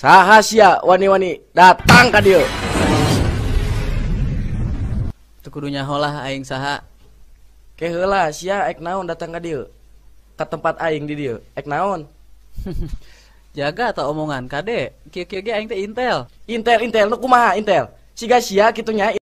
Sahasia wani-wani datang ka dia. Teu kudu nyaholah aing saha. Ke heula sia ek naon datang ka dia. Ke tempat aing di dieu. Ek naon? Jaga atau omongan kade. Kieu-kieu ge aing teh intel. Intel intel nu kumaha intel? Siga sia kitu nya